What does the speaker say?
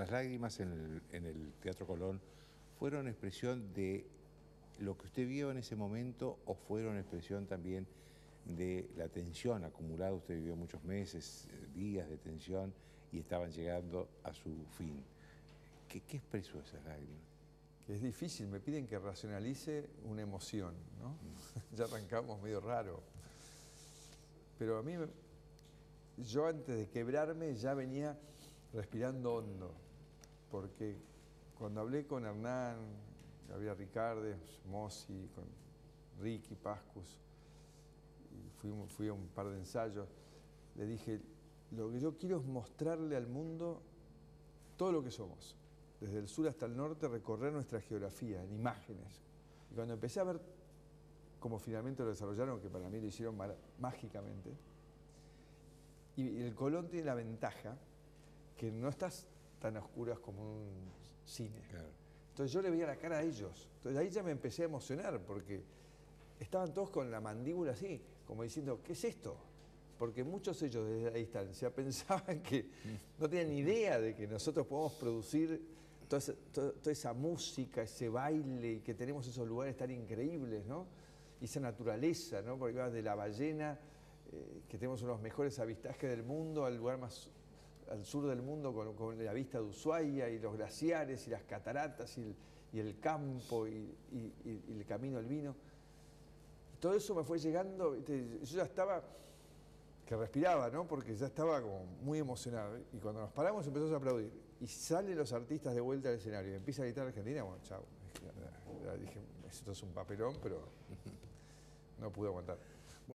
las lágrimas en el, en el Teatro Colón fueron expresión de lo que usted vio en ese momento o fueron expresión también de la tensión acumulada? Usted vivió muchos meses, eh, días de tensión y estaban llegando a su fin. ¿Qué, qué expresó esas lágrimas? Que es difícil, me piden que racionalice una emoción, ¿no? ya arrancamos medio raro. Pero a mí, yo antes de quebrarme ya venía respirando hondo, porque cuando hablé con Hernán, Gabriel Ricardes, Mossi, con Ricky Pascus, y fui, fui a un par de ensayos, le dije, lo que yo quiero es mostrarle al mundo todo lo que somos, desde el sur hasta el norte, recorrer nuestra geografía en imágenes. Y cuando empecé a ver cómo finalmente lo desarrollaron, que para mí lo hicieron mágicamente, y el Colón tiene la ventaja que no estás tan oscuras como un cine. Claro. Entonces yo le veía la cara a ellos. Entonces ahí ya me empecé a emocionar porque estaban todos con la mandíbula así, como diciendo, ¿qué es esto? Porque muchos ellos desde la distancia pensaban que no tenían ni idea de que nosotros podemos producir toda esa, toda- toda esa música, ese baile, y que tenemos esos lugares tan increíbles, ¿no? Y esa naturaleza, ¿no? Porque vas de la ballena, eh, que tenemos uno de los mejores avistajes del mundo, al lugar más al sur del mundo con, la vista de Ushuaia y los glaciares y las cataratas y el, campo y, el camino del vino. Todo eso me fue llegando, yo ya estaba, que respiraba, ¿no? Porque ya estaba como muy emocionado. Y cuando nos paramos empezamos a aplaudir. Y salen los artistas de vuelta al escenario y empieza a gritar Argentina, bueno, chao. Ya Dije, esto es un papelón, pero no pude aguantar.